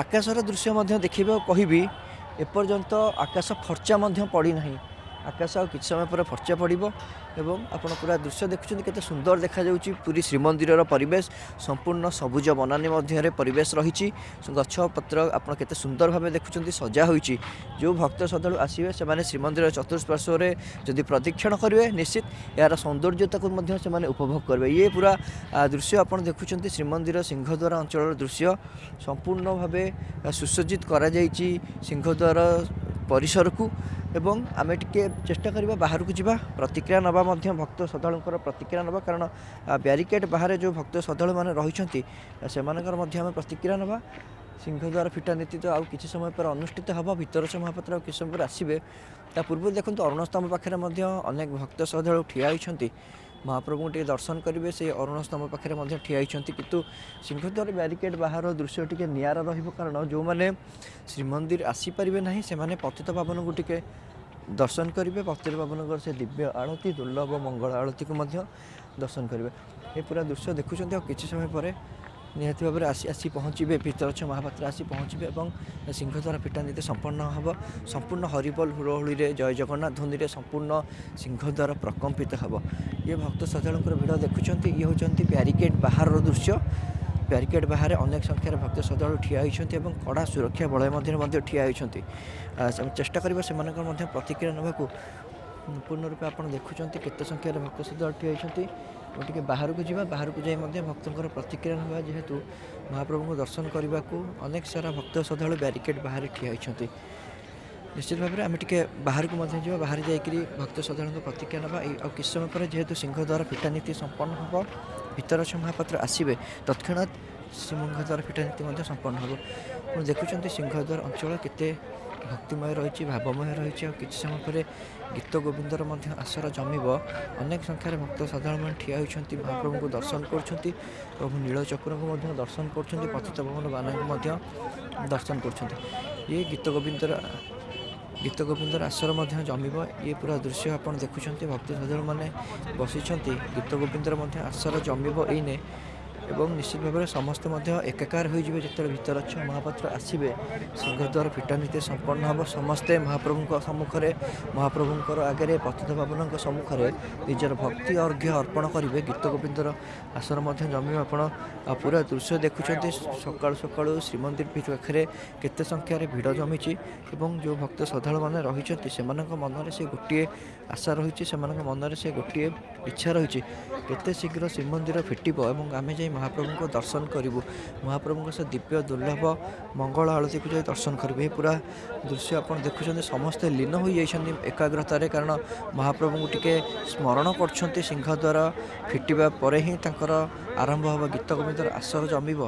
ଆକାଶର ଦୃଶ୍ୟ ମଧ୍ୟ ଦେଖିବାକୁ କହିବି ଏପର୍ଯ୍ୟନ୍ତ ଆକାଶ ଫର୍ଚ୍ଚା ମଧ୍ୟ ପଡ଼ିନାହିଁ। ଆକାଶ ଆଉ କିଛି ସମୟ ପରେ ଫର୍ଚ୍ଚା ପଡ଼ିବ ଏବଂ ଆପଣ ପୁରା ଦୃଶ୍ୟ ଦେଖୁଛନ୍ତି କେତେ ସୁନ୍ଦର ଦେଖାଯାଉଛି। ପୁରୀ ଶ୍ରୀମନ୍ଦିରର ପରିବେଶ ସମ୍ପୂର୍ଣ୍ଣ ସବୁଜ ବନାନୀ ମଧ୍ୟରେ ପରିବେଶ ରହିଛି। ଗଛ ପତ୍ର ଆପଣ କେତେ ସୁନ୍ଦର ଭାବେ ଦେଖୁଛନ୍ତି ସଜା ହୋଇଛି। ଯେଉଁ ଭକ୍ତ ଶ୍ରଦ୍ଧାଳୁ ଆସିବେ ସେମାନେ ଶ୍ରୀମନ୍ଦିର ଚତୁଃପାର୍ଶ୍ୱରେ ଯଦି ପ୍ରଦକ୍ଷିଣ କରିବେ ନିଶ୍ଚିତ ଏହାର ସୌନ୍ଦର୍ଯ୍ୟତାକୁ ମଧ୍ୟ ସେମାନେ ଉପଭୋଗ କରିବେ। ଇଏ ପୁରା ଦୃଶ୍ୟ ଆପଣ ଦେଖୁଛନ୍ତି ଶ୍ରୀମନ୍ଦିର ସିଂହଦ୍ୱାର ଅଞ୍ଚଳର ଦୃଶ୍ୟ। ସମ୍ପୂର୍ଣ୍ଣ ଭାବେ ସୁସଜ୍ଜିତ କରାଯାଇଛି ସିଂହଦ୍ୱାର ପରିସରକୁ। ଏବଂ ଆମେ ଟିକେ ଚେଷ୍ଟା କରିବା ବାହାରକୁ ଯିବା। ପ୍ରତିକ୍ରିୟା ନେବା ମଧ୍ୟ ଭକ୍ତ ଶ୍ରଦ୍ଧାଳୁଙ୍କର ପ୍ରତିକ୍ରିୟା ନେବା। କାରଣ ବ୍ୟାରିକେଡ଼ ବାହାରେ ଯେଉଁ ଭକ୍ତ ଶ୍ରଦ୍ଧାଳୁମାନେ ରହିଛନ୍ତି ଆ, ସେମାନଙ୍କର ମଧ୍ୟ ଆମେ ପ୍ରତିକ୍ରିୟା ନେବା। ସିଂହଦ୍ୱାର ଫିଟା ନୀତି ତ ଆଉ କିଛି ସମୟ ପରେ ଅନୁଷ୍ଠିତ ହେବ। ଭିତରଛ ମହାପାତ୍ର ଆଉ କିଛି ସମୟ ପରେ ଆସିବେ। ତା ପୂର୍ବରୁ ଦେଖନ୍ତୁ ଅରୁଣ ସ୍ତମ୍ଭ ପାଖରେ ମଧ୍ୟ ଅନେକ ଭକ୍ତ ଶ୍ରଦ୍ଧାଳୁ ଠିଆ ହୋଇଛନ୍ତି। ମହାପ୍ରଭୁଙ୍କୁ ଟିକେ ଦର୍ଶନ କରିବେ ସେହି ଅରୁଣ ସ୍ତମ୍ଭ ପାଖରେ ମଧ୍ୟ ଠିଆ ହୋଇଛନ୍ତି। କିନ୍ତୁ ସିଂହଦ୍ୱାର ବ୍ୟାରିକେଡ଼ ବାହାର ଦୃଶ୍ୟ ଟିକେ ନିଆରା ରହିବ କାରଣ ଯେଉଁମାନେ ଶ୍ରୀମନ୍ଦିର ଆସିପାରିବେ ନାହିଁ ସେମାନେ ପତିତ ପାବନକୁ ଟିକେ ଦର୍ଶନ କରିବେ। ପତିତ ପାବନଙ୍କର ସେ ଦିବ୍ୟ ଆଳତୀ ଦୁର୍ଲଭ ମଙ୍ଗଳ ଆଳତୀକୁ ମଧ୍ୟ ଦର୍ଶନ କରିବେ। ଏ ପୁରା ଦୃଶ୍ୟ ଦେଖୁଛନ୍ତି ଆଉ କିଛି ସମୟ ପରେ ନିହାତି ଭାବରେ ଆସି ଆସି ପହଞ୍ଚିବେ ଭିତରଛ ମହାପାତ୍ର ଆସି ପହଞ୍ଚିବେ ଏବଂ ସିଂହଦ୍ୱାର ଫିଟା ନୀତି ସମ୍ପନ୍ନ ହେବ। ସମ୍ପୂର୍ଣ୍ଣ ହରିବୋଲ ହୁଳହୁଳିରେ ଜୟ ଜଗନ୍ନାଥ ଧ୍ୱନିରେ ସମ୍ପୂର୍ଣ୍ଣ ସିଂହଦ୍ୱାର ପ୍ରକମ୍ପିତ ହେବ। ଇଏ ଭକ୍ତ ଶ୍ରଦ୍ଧାଳୁଙ୍କର ଭିଡ଼ ଦେଖୁଛନ୍ତି ଇଏ ହେଉଛନ୍ତି ବ୍ୟାରିକେଡ଼ ବାହାରର ଦୃଶ୍ୟ। ବ୍ୟାରିକେଡ଼ ବାହାରେ ଅନେକ ସଂଖ୍ୟାରେ ଭକ୍ତ ଶ୍ରଦ୍ଧାଳୁ ଠିଆ ହୋଇଛନ୍ତି ଏବଂ କଡ଼ା ସୁରକ୍ଷା ବଳୟ ମଧ୍ୟରେ ମଧ୍ୟ ଠିଆ ହୋଇଛନ୍ତି। ଚେଷ୍ଟା କରିବା ସେମାନଙ୍କର ମଧ୍ୟ ପ୍ରତିକ୍ରିୟା ନେବାକୁ ପୂର୍ଣ୍ଣ ରୂପେ ଆପଣ ଦେଖୁଛନ୍ତି କେତେ ସଂଖ୍ୟାରେ ଭକ୍ତ ଶ୍ରଦ୍ଧାଳୁ ଠିଆ ହୋଇଛନ୍ତି ଆମେ ଟିକେ ବାହାରକୁ ଯିବା ବାହାରକୁ ଯାଇ ମଧ୍ୟ ଭକ୍ତଙ୍କର ପ୍ରତିକ୍ରିୟା ନେବା ଯେହେତୁ ମହାପ୍ରଭୁଙ୍କୁ ଦର୍ଶନ କରିବାକୁ ଅନେକ ସାରା ଭକ୍ତ ଶ୍ରଦ୍ଧାଳୁ ବ୍ୟାରିକେଡ଼ ବାହାରେ ଠିଆ ହୋଇଛନ୍ତି। ନିଶ୍ଚିତ ଭାବରେ ଆମେ ଟିକେ ବାହାରକୁ ମଧ୍ୟ ଯିବା ବାହାରେ ଯାଇକରି ଭକ୍ତ ଶ୍ରଦ୍ଧାଳୁଙ୍କ ପ୍ରତିକ୍ରିୟା ନେବା। ଏଇ ଆଉ କିଛି ସମୟ ପରେ ଯେହେତୁ ସିଂହଦ୍ୱାର ଫିଟା ନୀତି ସମ୍ପନ୍ନ ହେବ ଭିତରଛ ମହାପାତ୍ର ଆସିବେ ତତ୍କ୍ଷଣାତ୍ ସିଂହଦ୍ୱାର ଫିଟା ନୀତି ମଧ୍ୟ ସମ୍ପନ୍ନ ହେବ। ଆପଣ ଦେଖୁଛନ୍ତି ସିଂହଦ୍ୱାର ଅଞ୍ଚଳ କେତେ ଭକ୍ତିମୟ ରହିଛି ଭାବମୟ ରହିଛି ଆଉ କିଛି ସମୟ ପରେ ଗୀତ ଗୋବିନ୍ଦର ମଧ୍ୟ ଆସର ଜମିବ। ଅନେକ ସଂଖ୍ୟାରେ ଭକ୍ତ ଶ୍ରଦ୍ଧାଳୁମାନେ ଠିଆ ହୋଇଛନ୍ତି ମହାପ୍ରଭୁଙ୍କୁ ଦର୍ଶନ କରୁଛନ୍ତି ପ୍ରଭୁ ନୀଳଚକ୍ରଙ୍କୁ ମଧ୍ୟ ଦର୍ଶନ କରୁଛନ୍ତି ପତିତ ଭବନ ବାନାଙ୍କୁ ମଧ୍ୟ ଦର୍ଶନ କରୁଛନ୍ତି। ଇଏ ଗୀତ ଗୋବିନ୍ଦର ଗୀତ ଗୋବିନ୍ଦର ଆସର ମଧ୍ୟ ଜମିବ। ଇଏ ପୁରା ଦୃଶ୍ୟ ଆପଣ ଦେଖୁଛନ୍ତି ଭକ୍ତ ଶ୍ରଦ୍ଧାଳୁମାନେ ବସିଛନ୍ତି ଗୀତ ଗୋବିନ୍ଦର ମଧ୍ୟ ଆସର ଜମିବ ଏଇନେ। ଏବଂ ନିଶ୍ଚିତ ଭାବରେ ସମସ୍ତେ ମଧ୍ୟ ଏକାକାର ହୋଇଯିବେ ଯେତେବେଳେ ଭିତରଛ ମହାପାତ୍ର ଆସିବେ ସିଂହଦ୍ୱାର ଫିଟା ନୀତି ସମ୍ପନ୍ନ ହେବ ସମସ୍ତେ ମହାପ୍ରଭୁଙ୍କ ସମ୍ମୁଖରେ ମହାପ୍ରଭୁଙ୍କର ଆଗରେ ପତିତ ପାବନଙ୍କ ସମ୍ମୁଖରେ ନିଜର ଭକ୍ତି ଅର୍ଘ୍ୟ ଅର୍ପଣ କରିବେ। ଗୀତ ଗୋବିନ୍ଦର ଆସର ମଧ୍ୟ ଜମିବ ଆପଣ ଆ, ପୁରା ଦୃଶ୍ୟ ଦେଖୁଛନ୍ତି। ସକାଳୁ ସକାଳୁ ଶ୍ରୀମନ୍ଦିର ପାଖରେ କେତେ ସଂଖ୍ୟାରେ ଭିଡ଼ ଜମିଛି ଏବଂ ଯେଉଁ ଭକ୍ତ ଶ୍ରଦ୍ଧାଳୁମାନେ ରହିଛନ୍ତି ସେମାନଙ୍କ ମନରେ ସେ ଗୋଟିଏ ଆଶା ରହିଛି। ସେମାନଙ୍କ ମନରେ ସେ ଗୋଟିଏ ଇଚ୍ଛା ରହିଛି। କେତେ ଶୀଘ୍ର ଶ୍ରୀମନ୍ଦିର ଫିଟିବ ଏବଂ ଆମେ ଯାଇ ମହାପ୍ରଭୁଙ୍କୁ ଦର୍ଶନ କରିବୁ। ମହାପ୍ରଭୁଙ୍କ ସେ ଦିବ୍ୟ ଦୁର୍ଲଭ ମଙ୍ଗଳ ଆଳତୀକୁ ଯାଇ ଦର୍ଶନ କରିବୁ। ଏ ପୁରା ଦୃଶ୍ୟ ଆପଣ ଦେଖୁଛନ୍ତି ସମସ୍ତେ ଲୀନ ହୋଇଯାଇଛନ୍ତି ଏକାଗ୍ରତାରେ କାରଣ ମହାପ୍ରଭୁଙ୍କୁ ଟିକେ ସ୍ମରଣ କରୁଛନ୍ତି। ସିଂହଦ୍ୱାର ଫିଟିବା ପରେ ହିଁ ତାଙ୍କର ଆରମ୍ଭ ହେବ। ଗୀତ ଗୋବିନ୍ଦର ଆସର ଜମିବ।